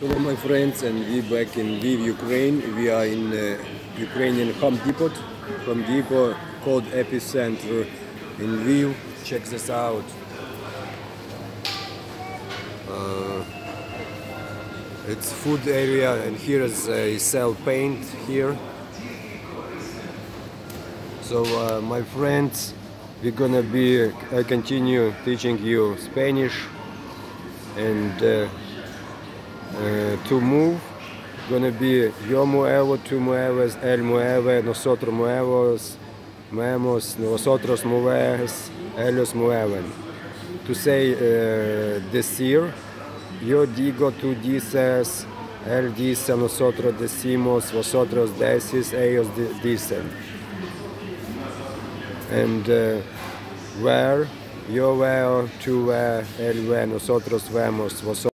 Hello, my friends, and we back in Lviv, Ukraine. We are in uh, Ukrainian Home Depot. Home Depot called Epicenter in Lviv. Check this out. Uh, it's food area, and here is uh, sell paint here. So, uh, my friends, we're gonna be uh, continue teaching you Spanish and. Uh, to move. Gonna be yo muevo, tú mueves, él mueve, nosotros muevos, movemos, nosotros mueves, ellos mueven. To say uh, decir, yo digo, tú dices, él dice, nosotros decimos, vosotros decís, ellos di- dicen. And uh, where, yo veo, tú ves, él ve, nosotros vemos, vosotros